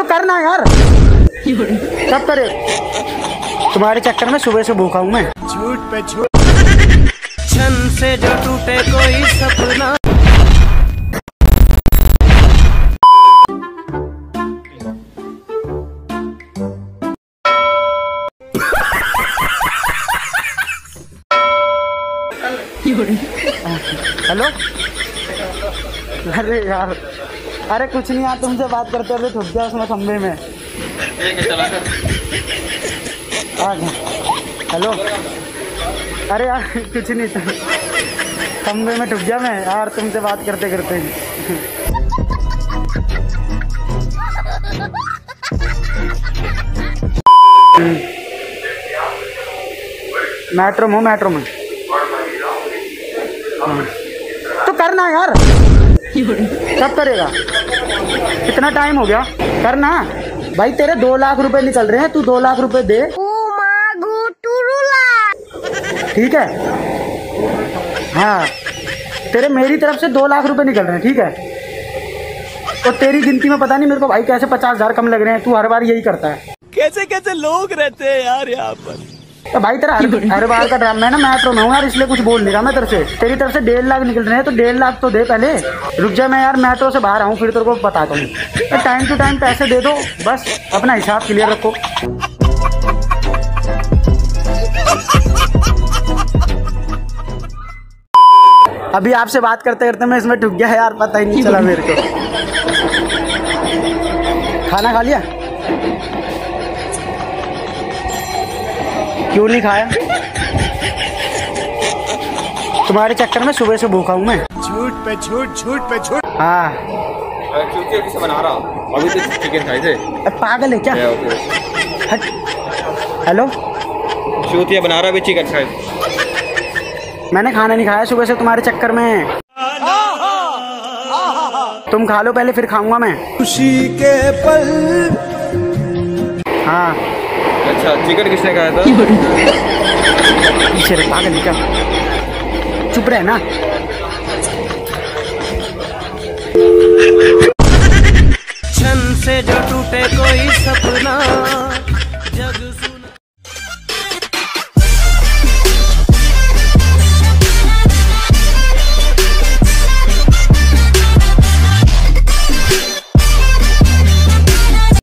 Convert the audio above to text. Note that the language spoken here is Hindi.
तो करना यार। कब करे तुम्हारे चक्कर में सुबह से भूखा हूँ मैं। झूठ पे झूठ। क्षण से जो टूटे कोई सपना। हेलो? अरे यार अरे कुछ नहीं यार, तुमसे बात करते हुए ठुक गया उसमें खंबे में। हेलो। अरे यार, कुछ नहीं था। खंबे में ठुक गया मैं, यार तुमसे बात करते करते। मेट्रो में मेट्रो में। हाँ। तो करना यार। कब करेगा? कितना टाइम हो गया। करना। भाई, तेरे दो लाख रुपए निकल रहे हैं, तू दो लाख रुपए दे। ठीक है? हाँ। तेरे मेरी तरफ़ से दो लाख रुपए निकल रहे हैं, ठीक है? तो तेरी गिनती में पता नहीं मेरे को भाई कैसे पचास हज़ार कम लग रहे हैं, तू हर बार यही करता है। कैसे कैसे लोग रहते हैं यार यहाँ पर? तो भाई तेरा हर, हर बार का ड्रामा है ना मैट्रो में हूँ यार इसलिए कुछ बोल नहीं रहा मैं तेरे से। तेरी तरफ़ से डेढ़ लाख निकल रहे हैं तो डेढ़ लाख तो दे पहले। रुक जा मैं यार मेट्रो से बाहर आऊँ फिर तेरे को बताता हूँ टाइम टू टाइम पैसे दे दो बस अपना हिसाब क्लियर रखो। अभी आपसे बात करते करते मैं इसमें ठुक गया है यार पता ही नहीं चला मेरे को। खाना खा लिया? क्यों नहीं खाया? तुम्हारे चक्कर में सुबह से भूखा हूँ मैं। झूठ पे झूठ झूठ पे झूठ। हाँ। चूतिया किसे बना रहा हूँ। अभी तो चिकन खाए थे। पागल है क्या? हेलो? चूतिया बना रहा अभी चिकन खाए मैंने खाना नहीं खाया सुबह से तुम्हारे चक्कर में। तुम खा लो पहले फिर खाऊँगा मैं। खुशी के पल। हाँ। अच्छा चिकन किसने खाया था? पीछे रे पागल क्या? चुप रहे ना। क्षण से जो टूटे कोई सपना